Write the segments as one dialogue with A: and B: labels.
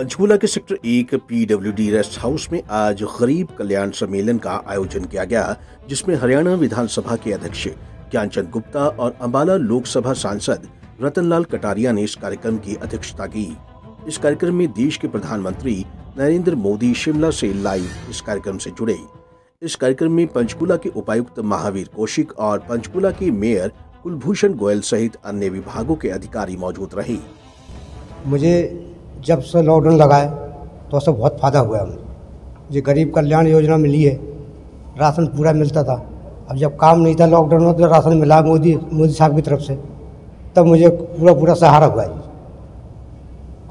A: पंचकूला के सेक्टर एक PWD rest house में आज गरीब कल्याण सम्मेलन का आयोजन किया गया, जिसमें हरियाणा विधानसभा के अध्यक्ष ज्ञानचंद गुप्ता और अम्बाला लोकसभा सांसद रतनलाल कटारिया ने इस कार्यक्रम की अध्यक्षता की। इस कार्यक्रम में देश के प्रधानमंत्री नरेंद्र मोदी शिमला से लाइव इस कार्यक्रम से जुड़े। इस कार्यक्रम में पंचकूला के उपायुक्त महावीर कौशिक और पंचकूला के मेयर कुलभूषण गोयल सहित अन्य विभागों के अधिकारी मौजूद रहे।
B: मुझे जब से लॉकडाउन लगाए तो उससे बहुत फ़ायदा हुआ है मुझे जो गरीब कल्याण योजना मिली है, राशन पूरा मिलता था। अब जब काम नहीं था लॉकडाउन में तो राशन मिला मोदी मोदी साहब की तरफ़ से। तब मुझे पूरा पूरा सहारा हुआ है।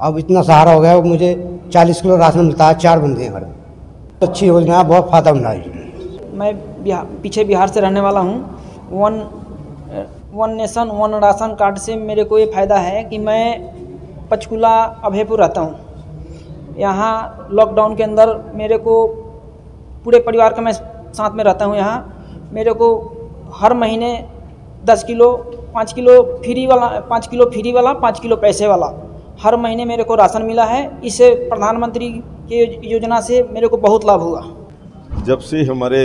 B: अब इतना सहारा हो गया मुझे चालीस किलो राशन मिलता है, चार बंदे हैं घर में। अच्छी योजना है, बहुत फ़ायदा मिला है।
C: मैं बिहार पीछे बिहार से रहने वाला हूँ। One one nation, one ration card से मेरे को ये फ़ायदा है कि मैं पंचकूला अभयपुर रहता हूँ। यहाँ लॉकडाउन के अंदर मेरे को पूरे परिवार का मैं साथ में रहता हूँ यहाँ। मेरे को हर महीने दस किलो, पाँच किलो फ्री वाला, पाँच किलो फ्री वाला, पाँच किलो पैसे वाला हर महीने मेरे को राशन मिला है। इससे प्रधानमंत्री के योजना से मेरे को बहुत लाभ हुआ।
D: जब से हमारे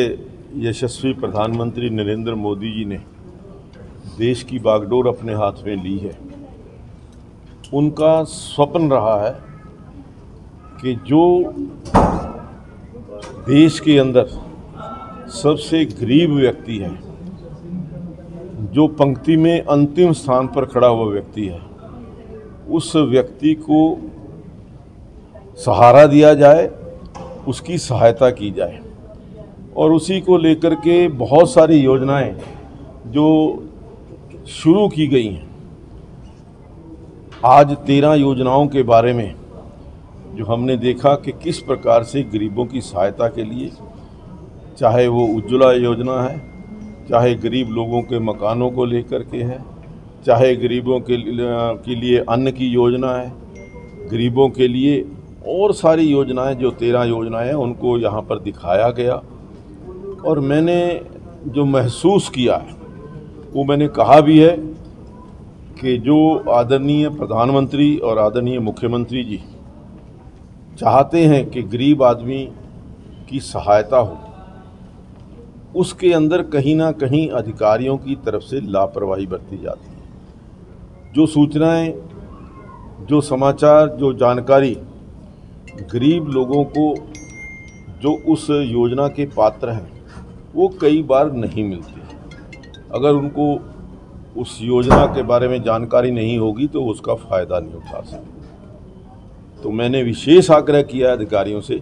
D: यशस्वी प्रधानमंत्री नरेंद्र मोदी जी ने देश की बागडोर अपने हाथ में ली है उनका स्वप्न रहा है कि जो देश के अंदर सबसे गरीब व्यक्ति है, जो पंक्ति में अंतिम स्थान पर खड़ा हुआ व्यक्ति है, उस व्यक्ति को सहारा दिया जाए, उसकी सहायता की जाए। और उसी को लेकर के बहुत सारी योजनाएँ जो शुरू की गई हैं। आज तेरह योजनाओं के बारे में जो हमने देखा कि किस प्रकार से गरीबों की सहायता के लिए, चाहे वो उज्ज्वला योजना है, चाहे गरीब लोगों के मकानों को लेकर के है, चाहे गरीबों के के लिए अन्न की योजना है, गरीबों के लिए और सारी योजनाएँ, जो तेरह योजनाएँ हैं, उनको यहाँ पर दिखाया गया। और मैंने जो महसूस किया है, वो मैंने कहा भी है कि जो आदरणीय प्रधानमंत्री और आदरणीय मुख्यमंत्री जी चाहते हैं कि गरीब आदमी की सहायता हो, उसके अंदर कहीं ना कहीं अधिकारियों की तरफ़ से लापरवाही बरती जाती है। जो सूचनाएँ, जो समाचार, जो जानकारी गरीब लोगों को जो उस योजना के पात्र हैं, वो कई बार नहीं मिलती। अगर उनको उस योजना के बारे में जानकारी नहीं होगी तो उसका फ़ायदा नहीं उठा सकते। तो मैंने विशेष आग्रह किया अधिकारियों से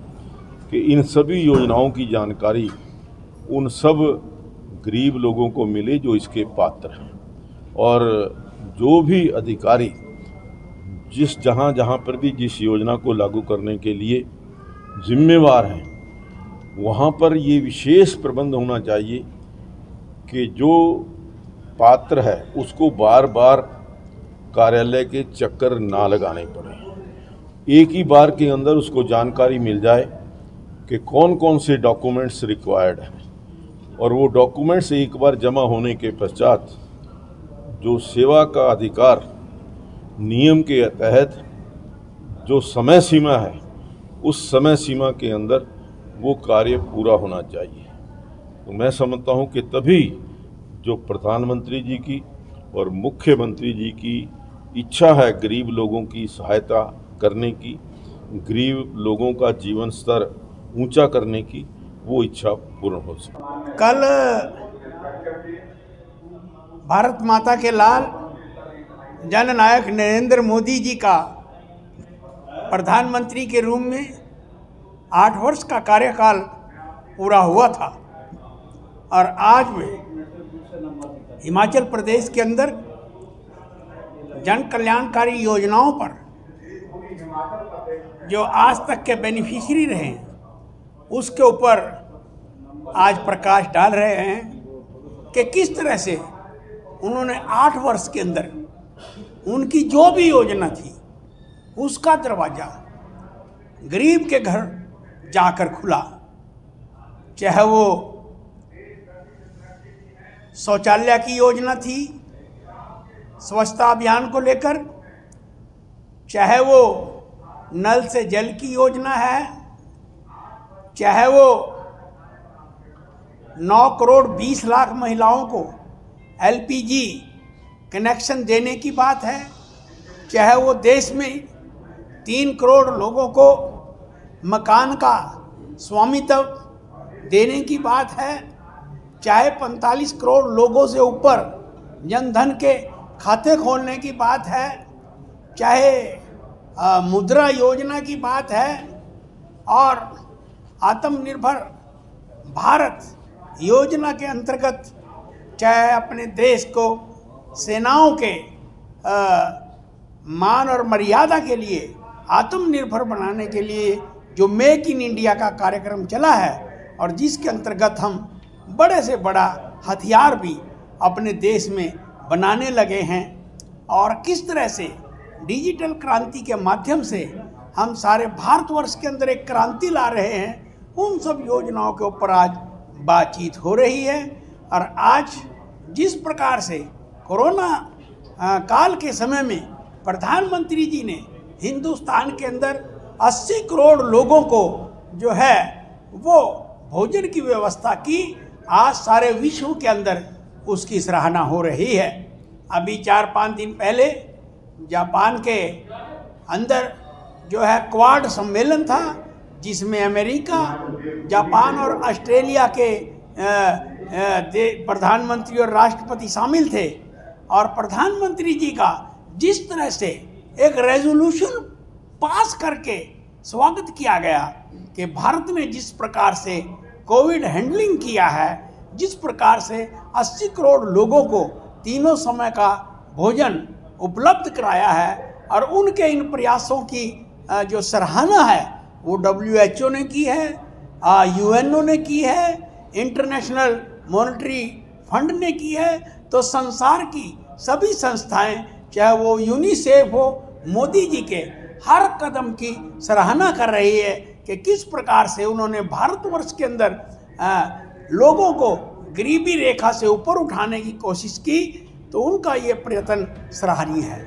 D: कि इन सभी योजनाओं की जानकारी उन सब गरीब लोगों को मिले जो इसके पात्र हैं। और जो भी अधिकारी जिस जहाँ जहाँ पर भी जिस योजना को लागू करने के लिए जिम्मेवार हैं, वहाँ पर ये विशेष प्रबंध होना चाहिए कि जो पात्र है, उसको बार बार कार्यालय के चक्कर ना लगाने पड़े। एक ही बार के अंदर उसको जानकारी मिल जाए कि कौन कौन से डॉक्यूमेंट्स रिक्वायर्ड हैं। और वो डॉक्यूमेंट्स एक बार जमा होने के पश्चात जो सेवा का अधिकार नियम के तहत जो समय सीमा है, उस समय सीमा के अंदर वो कार्य पूरा होना चाहिए। तो मैं समझता हूँ कि तभी जो प्रधानमंत्री जी की और मुख्यमंत्री जी की इच्छा है गरीब लोगों की सहायता करने की, गरीब लोगों का जीवन स्तर ऊँचा करने की, वो इच्छा पूर्ण हो सके।
E: कल भारत माता के लाल जननायक नरेंद्र मोदी जी का प्रधानमंत्री के रूप में आठ वर्ष का कार्यकाल पूरा हुआ था और आज में हिमाचल प्रदेश के अंदर जन कल्याणकारी योजनाओं पर जो आज तक के बेनिफिशियरी रहे हैं, उसके ऊपर आज प्रकाश डाल रहे हैं कि किस तरह से उन्होंने आठ वर्ष के अंदर उनकी जो भी योजना थी, उसका दरवाज़ा गरीब के घर जाकर खुला, चाहे वो शौचालय की योजना थी, स्वच्छता अभियान को लेकर, चाहे वो नल से जल की योजना है, चाहे वो नौ करोड़ बीस लाख महिलाओं को एलपीजी कनेक्शन देने की बात है, चाहे वो देश में तीन करोड़ लोगों को मकान का स्वामित्व देने की बात है चाहे 45 करोड़ लोगों से ऊपर जनधन के खाते खोलने की बात है चाहे आ, मुद्रा योजना की बात है और आत्मनिर्भर भारत योजना के अंतर्गत चाहे अपने देश को सेनाओं के आ, मान और मर्यादा के लिए आत्मनिर्भर बनाने के लिए जो मेक इन इंडिया का कार्यक्रम चला है और जिसके अंतर्गत हम बड़े से बड़ा हथियार भी अपने देश में बनाने लगे हैं। और किस तरह से डिजिटल क्रांति के माध्यम से हम सारे भारतवर्ष के अंदर एक क्रांति ला रहे हैं, उन सब योजनाओं के ऊपर आज बातचीत हो रही है। और आज जिस प्रकार से कोरोना काल के समय में प्रधानमंत्री जी ने हिंदुस्तान के अंदर 80 करोड़ लोगों को जो है वो भोजन की व्यवस्था की आज सारे विश्व के अंदर उसकी सराहना हो रही है। अभी चार पाँच दिन पहले जापान के अंदर जो है क्वाड सम्मेलन था, जिसमें अमेरिका, जापान और ऑस्ट्रेलिया के प्रधानमंत्री और राष्ट्रपति शामिल थे। और प्रधानमंत्री जी का जिस तरह से एक रेजोल्यूशन पास करके स्वागत किया गया कि भारत ने जिस प्रकार से कोविड हैंडलिंग किया है, जिस प्रकार से 80 करोड़ लोगों को तीनों समय का भोजन उपलब्ध कराया है और उनके इन प्रयासों की जो सराहना है, वो डब्ल्यू ने की है यूएनओ ने की है इंटरनेशनल मॉनेटरी फंड ने की है तो संसार की सभी संस्थाएँ, चाहे वो यूनिसेफ हो, मोदी जी के, हर कदम की सराहना कर रही है। कि किस प्रकार से उन्होंने भारतवर्ष के अंदर आ, लोगों को गरीबी रेखा से ऊपर उठाने की कोशिश की तो उनका ये प्रयत्न सराहनीय है।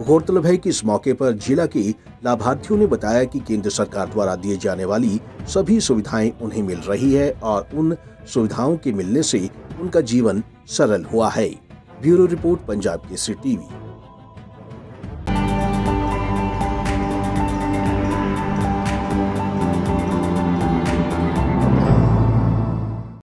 A: गौरतलब है कि इस मौके पर जिला के लाभार्थियों ने बताया कि केंद्र सरकार द्वारा दिए जाने वाली सभी सुविधाएँ उन्हें मिल रही है और उन सुविधाओं के मिलने से उनका जीवन सरल हुआ है। ब्यूरो रिपोर्ट पंजाब के सी टीवी।